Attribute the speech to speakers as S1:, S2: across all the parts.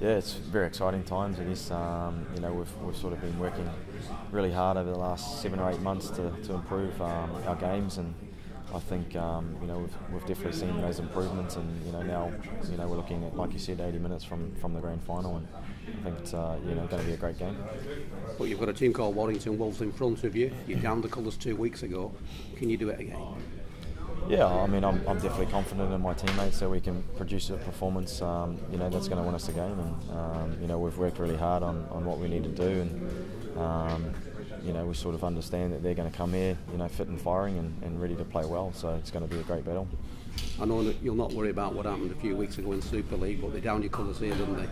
S1: yeah, it's very exciting times. I guess um, you know we've, we've sort of been working really hard over the last seven or eight months to, to improve um, our games, and I think um, you know we've, we've definitely seen those improvements, and you know now you know we're looking at like you said, 80 minutes from, from the grand final, and I think it's uh, you know going to be a great game.
S2: But you've got a team called Warrington Wolves in front of you. You downed the colours two weeks ago. Can you do it again?
S1: Yeah, I mean, I'm, I'm definitely confident in my teammates that we can produce a performance, um, you know, that's going to win us the game. And um, you know, we've worked really hard on, on what we need to do, and um, you know, we sort of understand that they're going to come here, you know, fit and firing and, and ready to play well. So it's going to be a great battle.
S2: I know that you'll not worry about what happened a few weeks ago in Super League, but they downed your colours here, didn't they?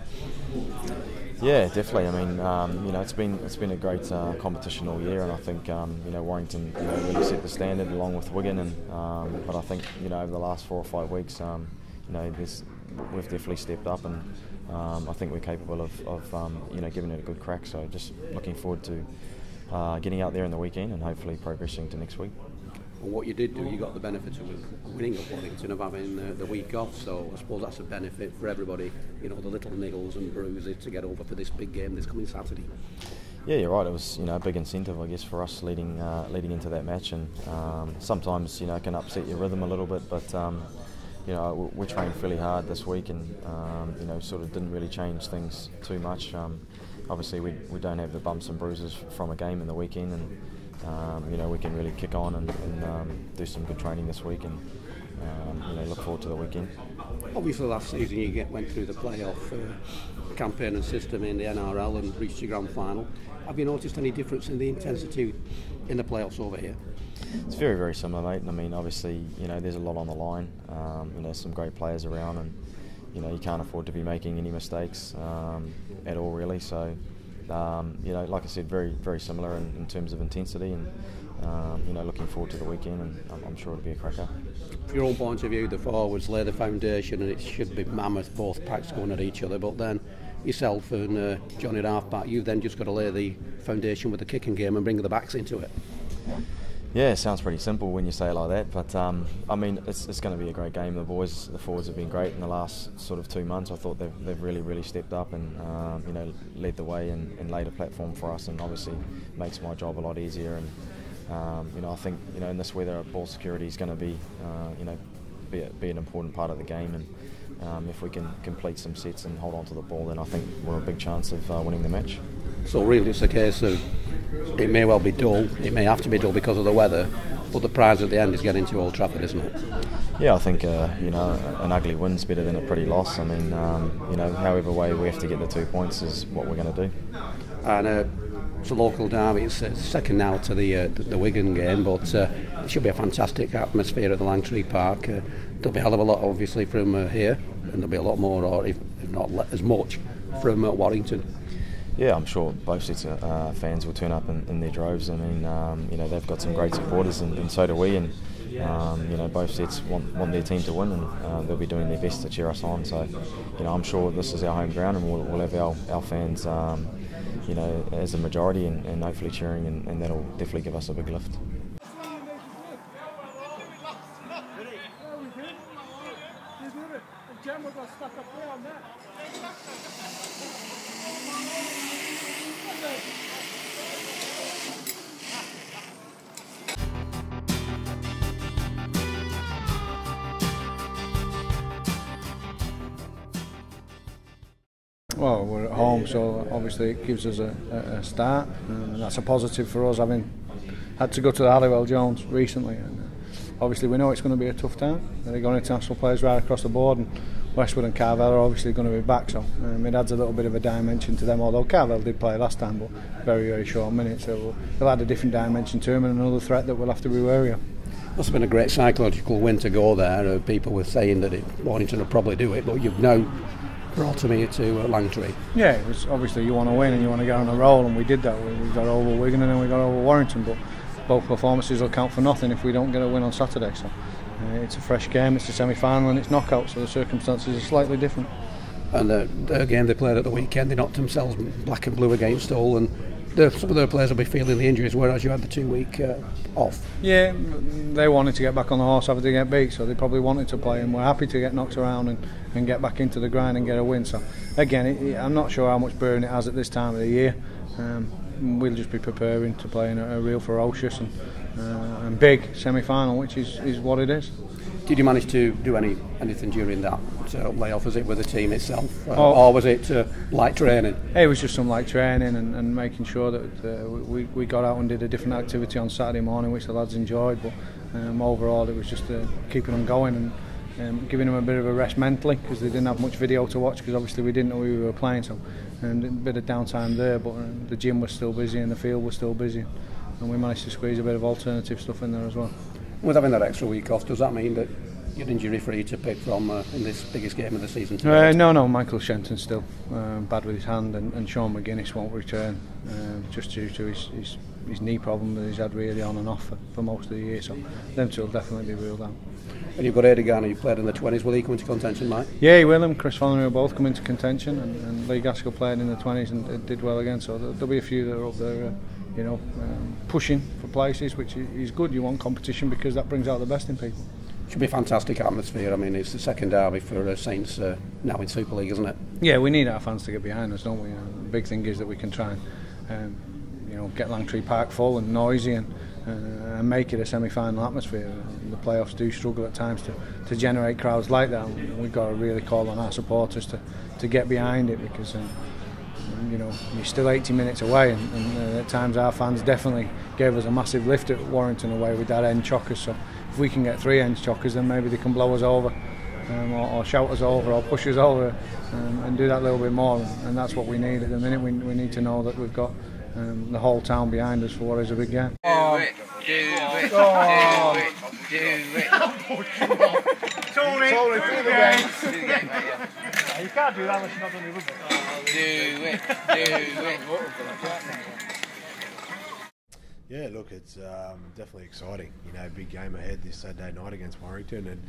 S1: Yeah, definitely. I mean, um, you know, it's been it's been a great uh, competition all year, and I think um, you know Warrington you know, really set the standard along with Wigan, and um, but I think you know over the last four or five weeks, um, you know, we've definitely stepped up, and um, I think we're capable of, of um, you know giving it a good crack. So just looking forward to uh, getting out there in the weekend and hopefully progressing to next week.
S2: Well, what you did do, you got the benefit of winning at Warrington of having uh, the week off. So I suppose that's a benefit for everybody. You know, the little niggles and bruises to get over for this big game this coming Saturday.
S1: Yeah, you're right. It was you know a big incentive, I guess, for us leading uh, leading into that match, and um, sometimes you know it can upset your rhythm a little bit, but. Um, you know, we trained fairly hard this week, and um, you know, sort of didn't really change things too much. Um, obviously, we, we don't have the bumps and bruises from a game in the weekend, and um, you know, we can really kick on and, and um, do some good training this week and um, you know, look forward to the weekend.
S2: Obviously, last season you get, went through the playoff uh, campaign and system in the NRL and reached the grand final. Have you noticed any difference in the intensity in the playoffs over here?
S1: It's very, very similar, mate. I mean, obviously, you know, there's a lot on the line. Um, you know, some great players around, and you know, you can't afford to be making any mistakes um, at all, really. So, um, you know, like I said, very very similar in, in terms of intensity, and um, you know, looking forward to the weekend, and I'm, I'm, sure it'll be a cracker.
S2: From your own point of view, the forwards lay the foundation, and it should be mammoth, both packs going at each other. But then yourself and uh, Johnny at halfback, you've then just got to lay the foundation with the kicking game and bring the backs into it.
S1: Yeah, it sounds pretty simple when you say it like that, but um, I mean, it's, it's going to be a great game. The boys, the forwards have been great in the last sort of two months. I thought they've, they've really, really stepped up and um, you know led the way and, and, laid a platform for us, and obviously makes my job a lot easier. And um, you know, I think you know in this weather, ball security is going to be uh, you know be, be an important part of the game, and um, if we can complete some sets and hold on to the ball, then I think we're a big chance of uh, winning the match.
S2: So really, it's a case of it may well be dull, it may have to be dull because of the weather, but the prize at the end is getting to Old Trafford, isn't it?
S1: Yeah, I think uh, you know an ugly win's better than a pretty loss. I mean, um, you know, however way we have to get the two points is what we're going to do.
S2: And uh, it's a local derby. It's uh, second now to the, uh, the, Wigan game, but uh, it should be a fantastic atmosphere at the Langtree Park. Uh, there'll be a hell of a lot, obviously, from uh, here, and there'll be a lot more, or if, if not as much, from uh, Warrington.
S1: Yeah, I'm sure both sets of uh, fans will turn up in, in their droves. I mean, um, you know, they've got some great supporters, and, and so do we. And um, you know, both sets want, want their team to win, and uh, they'll be doing their best to cheer us on. So, you know, I'm sure this is our home ground, and we'll, we'll have our, our fans, um, you know, as a majority, and, and hopefully cheering, and, and that'll definitely give us a big lift.
S3: Well, we're at home, so obviously it gives us a, a, start, and that's a positive for us having had to go to the Halliwell Jones recently. And uh, obviously, we know it's going to be a tough time. They've got international players right across the board, and Westwood and Carvell are obviously going to be back, so um, it adds a little bit of a dimension to them. Although Carvell did play last time, but very, very short minutes, so they'll add a different dimension to them and another threat that we'll have to be wary of.
S2: Must have been a great psychological win to go there. Uh, people were saying that it, Warrington would probably do it, but you've now brought me to uh, Langtree.
S3: Yeah, it was obviously you want to win and you want to get on a roll, and we did that. We, we got over Wigan and then we got over Warrington, but both performances will count for nothing if we don't get a win on Saturday. So uh, it's a fresh game, it's a semi-final and it's knockout, so the circumstances are slightly different.
S2: And uh, again, they played at the weekend. They knocked themselves black and blue against all, and the, some of the players will be feeling the injuries, whereas you had the two week uh, off.
S3: Yeah, they wanted to get back on the horse after they get beat, so they probably wanted to play, and we're happy to get knocked around and, and get back into the grind and get a win. So again, it, I'm not sure how much burn it has at this time of the year. Um, we'll just be preparing to play in a, a real ferocious and, uh, and big semi-final, which is, is what it is.
S2: Did you manage to do any anything during that uh, layoff? Was it with the team itself, uh,
S3: Oh.
S2: or was it uh, light training?
S3: It was just some light training and, and making sure that uh, we, we got out and did a different activity on Saturday morning, which the lads enjoyed. But um, overall, it was just uh, keeping them going and um, giving them a bit of a rest mentally because they didn't have much video to watch because obviously we didn't know we were playing. So and a bit of downtime there, but uh, the gym was still busy and the field was still busy, and we managed to squeeze a bit of alternative stuff in there as well.
S2: With having that extra week off, does that mean that you're injury free to pick from uh, in this biggest game of the season?
S3: Uh, no, no, Michael Shenton's still um, bad with his hand, and, and Sean McGuinness won't return um, just due to his, his his knee problem that he's had really on and off for, for most of the year. So them two will definitely be ruled out.
S2: And you've got Eddie Garner, you played in the 20s. Will he come into contention, Mike?
S3: Yeah, he will. And Chris Flannery will both come into contention, and, and Lee Gaskell played in the 20s and uh, did well again. So there- there'll be a few that are up there, uh, you know, um, pushing for places, which is good. You want competition because that brings out the best in people.
S2: Should be a fantastic atmosphere. I mean, it's the second derby for uh, Saints uh, now in Super League, isn't it?
S3: Yeah, we need our fans to get behind us, don't we? Uh, the big thing is that we can try and um, know get Langtree Park full and noisy and, uh, and make it a semi-final atmosphere. The playoffs do struggle at times to, to generate crowds like that. And we've got to really call on our supporters to, to get behind it because um, you know you're still 80 minutes away, and, and uh, at times our fans definitely gave us a massive lift at Warrington away with that end chockers. So if we can get three end chockers, then maybe they can blow us over um, or, or shout us over or push us over um, and do that a little bit more. And that's what we need at the minute. We, we need to know that we've got um, the whole town behind us for what is a big game.
S4: Do it, do it, do it, do it.
S5: Tony, Tony through the ranks.
S4: Do the game, yeah.
S5: You can't do that unless you're not done the rugby.
S4: Do it, do it.
S6: Yeah, look, it's um, definitely exciting. You know, big game ahead this Saturday night against Warrington, and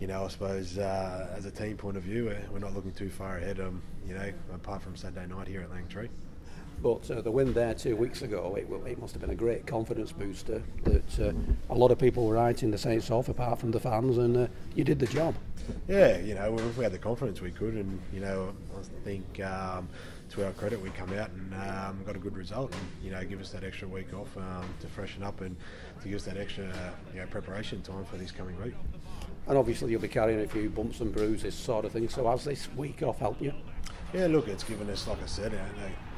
S6: you know, I suppose uh, as a team point of view, we're, we're not looking too far ahead. Um, you know, apart from Saturday night here at Langtree.
S2: But uh, the win there two weeks ago, it, it must have been a great confidence booster that uh, a lot of people were writing the Saints off, apart from the fans, and uh, you did the job.
S6: Yeah, you know, if we had the confidence we could, and you know, I think um, to our credit, we come out and um, got a good result, and you know, give us that extra week off um, to freshen up and to give us that extra, you know, preparation time for this coming week.
S2: And obviously, you'll be carrying a few bumps and bruises, sort of thing. So, has this week off helped you?
S6: Yeah, look, it's given us, like I said,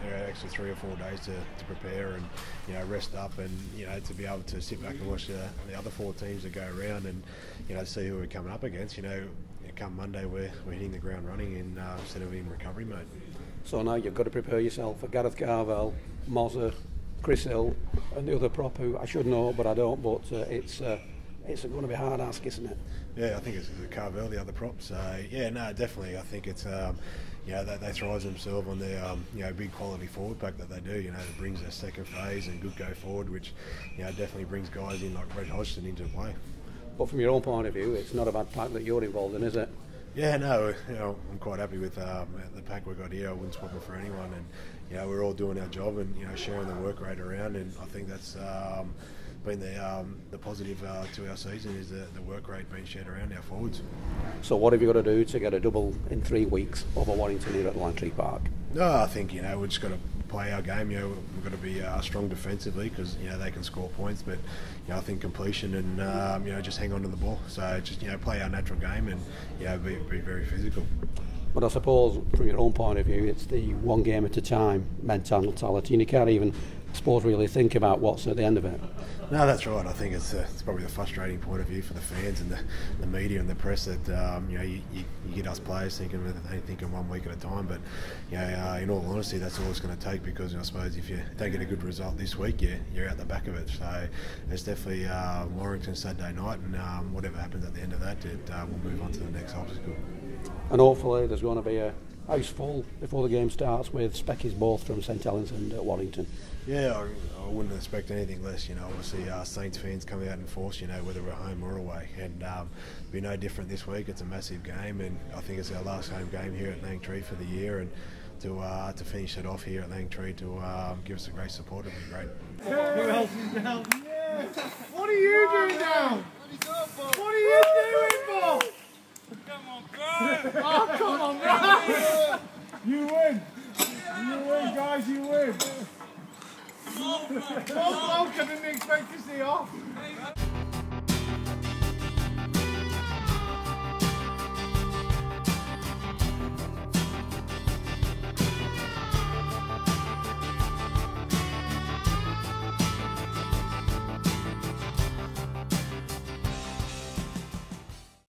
S6: there are extra three or four days to, to prepare and you know rest up, and you know to be able to sit back and watch the, the other four teams that go around and you know see who we're coming up against. You know, come Monday we're, we're hitting the ground running in, uh, instead of in recovery mode.
S2: So now you've got to prepare yourself for Garreth Carvell, Mozza, Chris Hill, and the other prop who I should know, but I don't. But uh, it's uh, it's going to be a hard ask, isn't it?
S6: Yeah, I think it's the Carvell, the other props. So yeah, no, definitely. I think it's um, you know they, they thrive themselves on their um, you know big quality forward pack that they do. You know, that brings their second phase and good go forward, which you know definitely brings guys in like Brett Hodgson into play.
S2: But from your own point of view, it's not a bad pack that you're involved in, is it?
S6: Yeah, no, you know, I'm quite happy with um, the pack we've got here. I wouldn't swap it for anyone, and you know, we're all doing our job and you know, sharing the work rate around, and I think that's um, been the um, the positive uh, to our season is the, the work rate being shared around our forwards.
S2: So what have you got to do to get a double in three weeks over Warrington here at Langtree Park?
S6: No, I think you know we've just got to play our game. You know, we've got to be uh, strong defensively because you know they can score points, but you know I think completion and um, you know just hang on to the ball. So just you know play our natural game and you know be, be very physical.
S2: But I suppose from your own point of view, it's the one game at a time mentality, and you can't even, Suppose, really think about what's at the end of it.
S6: No, that's right. I think it's, uh, it's probably the frustrating point of view for the fans and the, the media and the press that um, you know you, you, you get us players thinking they thinking one week at a time. But you know, uh, in all honesty, that's all it's going to take because you know, I suppose if you don't get a good result this week, you, you're out the back of it. So it's definitely uh, Warrington Saturday night, and um, whatever happens at the end of that, it, uh, we'll move on to the next obstacle.
S2: And hopefully there's going to be a house full before the game starts with Speckies both from St Helens and uh, Warrington.
S6: Yeah, I, I wouldn't expect anything less. You know, obviously uh, Saints fans coming out in force. You know, whether we're home or away, and um, be no different this week. It's a massive game, and I think it's our last home game here at Langtree for the year. And to uh, to finish it off here at Langtree to uh, give us a great support. It'd be great.
S3: Who else is down? Yeah. What are you doing now? What are you doing, Bob? Come on, bro. Oh, come on, bro. You win. You win, guys. You win. Bob Walker didn't expect to see off.